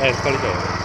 え、光だ。